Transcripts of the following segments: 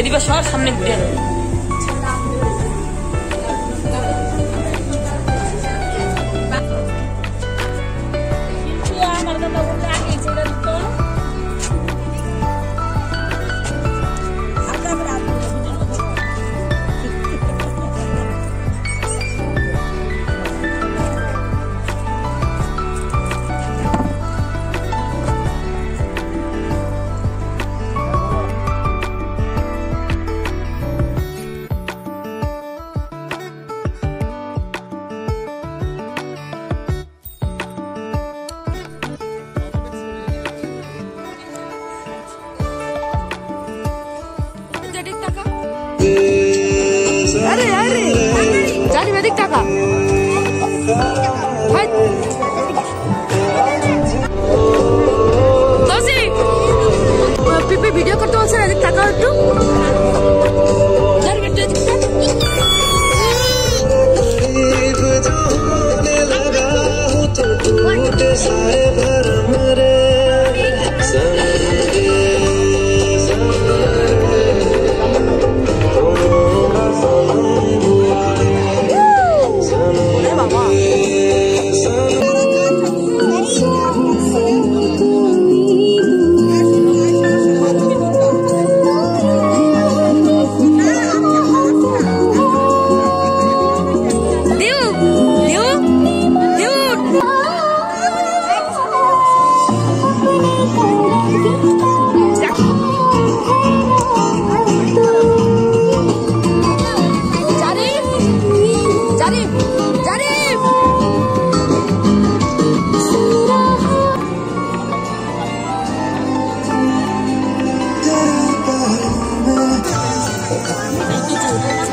यदि बशौर हमने अरे अरे जानी बेदिक टाका তৌসিফ পিপি ভিডিও করতে বলছেন এদিক টাকা একটু 嗯。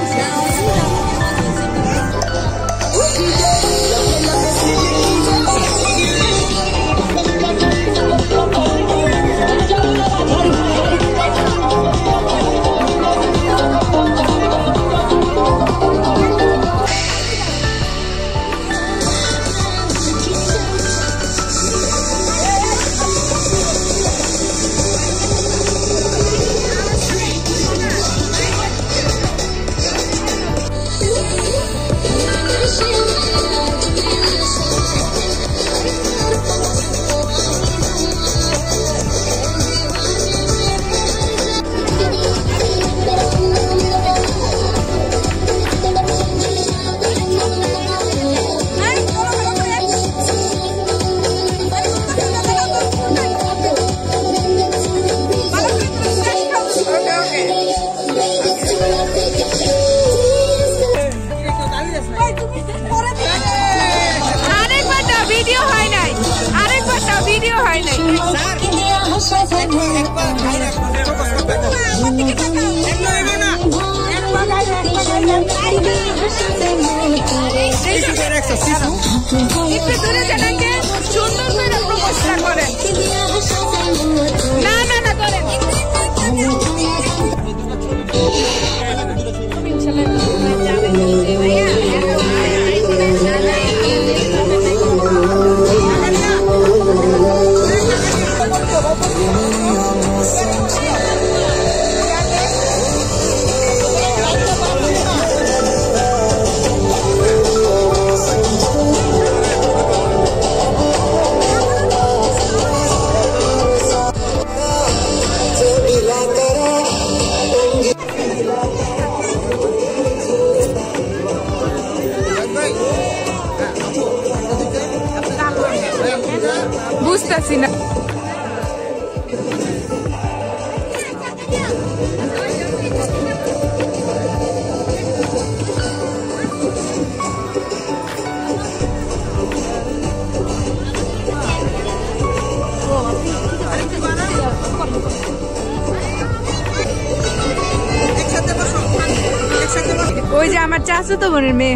সুন্দর করে প্রপোজটা করেন না না না করেন ইনশাল্লাহ বুঝতেছি না ওই যে আমার চাচু তো বোনের মেয়ে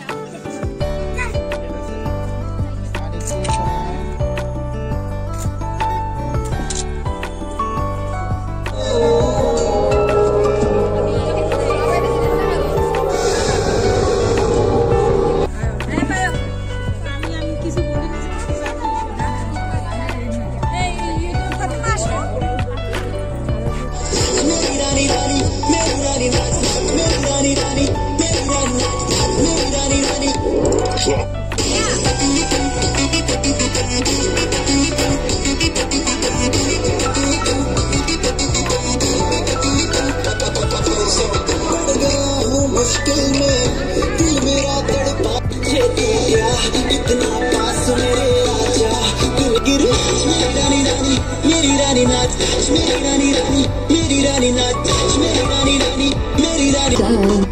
मेरी रानी नाच मेरी रानी रानी मेरी रानी नाच मेरी down.